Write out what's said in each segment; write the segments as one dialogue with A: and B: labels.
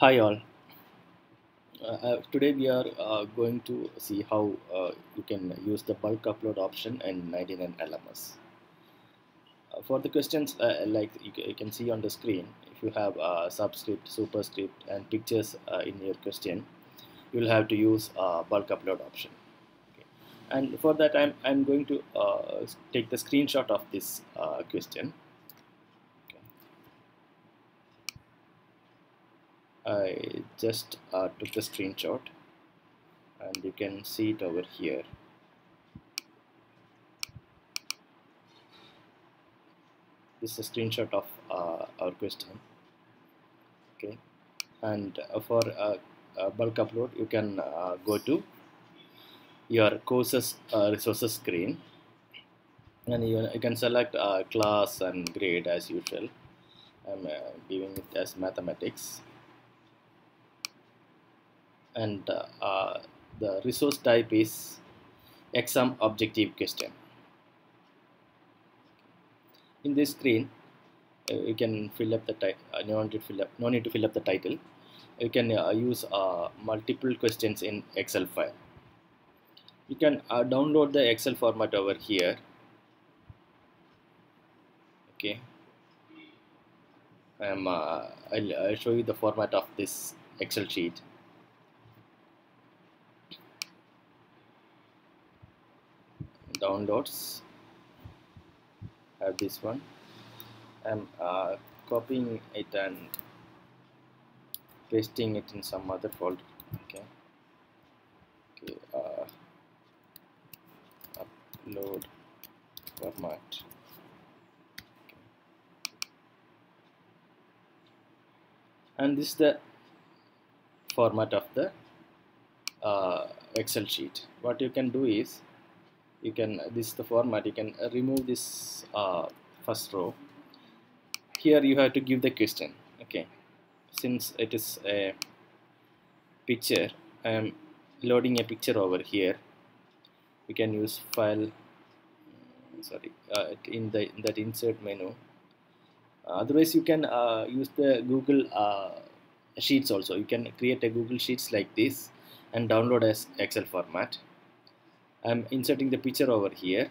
A: Hi all. Uh, uh, today we are uh, going to see how uh, you can use the bulk upload option in 99 LMS. Uh, for the questions uh, like you, you, can see on the screen, if you have subscript, superscript and pictures in your question, you will have to use bulk upload option. Okay. And for that I'm, I'm going to take the screenshot of this question I just uh, took the screenshot and you can see it over here. This is a screenshot of uh, our question. Okay. And uh, for bulk upload you can uh, go to your courses uh, resources screen. And you, you can select uh, class and grade as usual. I'm giving it as mathematics and uh, the resource type is exam objective question. In this screen, uh, you can fill up the title. Uh, no need to fill up. No need to fill up the title. You can use multiple questions in Excel file. You can download the Excel format over here. Okay. Um, I'll, I'll show you the format of this Excel sheet. Downloads. Have this one. I'm uh, copying it and pasting it in some other folder. Okay. Okay uh, upload format. Okay. and this is the format of the uh, Excel sheet. What you can do is you can this is the format you can remove this uh, first row. Here you have to give the question okay? Since it is a picture I am loading a picture over here. We can use file sorry uh, in the in that insert menu. Otherwise you can uh, use the Google uh, Sheets also. You can create a Google Sheets like this and download as Excel format I'm inserting the picture over here.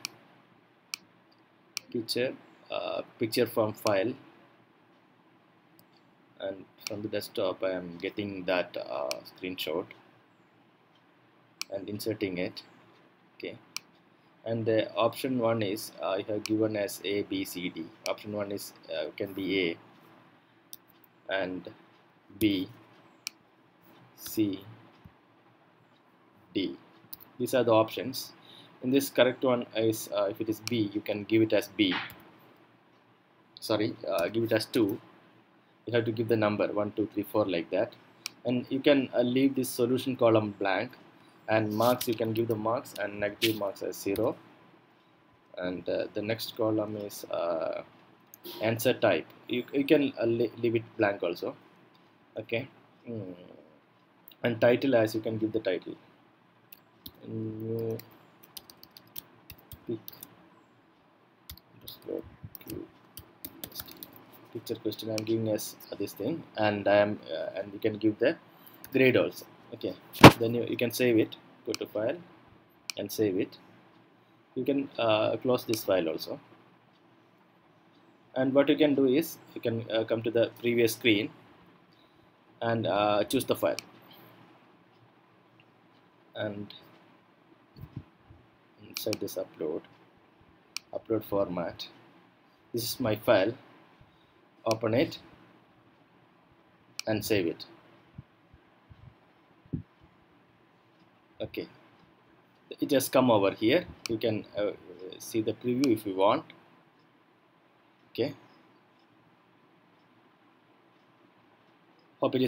A: Picture uh, picture from file. And from the desktop I am getting that uh, screenshot and inserting it. Okay. And the option one is uh, I have given as A B C D. Option one is uh, can be A and B C D these are the options. In this correct one is uh, if it is B you can give it as B. Sorry uh, give it as 2 you have to give the number 1 2 3 4 like that. And you can uh, leave this solution column blank. And marks you can give the marks and negative marks as 0 and uh, the next column is uh, answer type. You, you can uh, leave it blank also. Okay. Mm. and title as you can give the title new pick picture question I'm giving us this thing and I am uh, and you can give the grade also okay? Then you, you can save it go to file and save it. You can uh, close this file also. And what you can do is you can uh, come to the previous screen and uh, choose the file. And inside this upload upload format. This is my file. Open it and save it. Okay. It just come over here. You can uh, see the preview if you want. Okay. Hope it is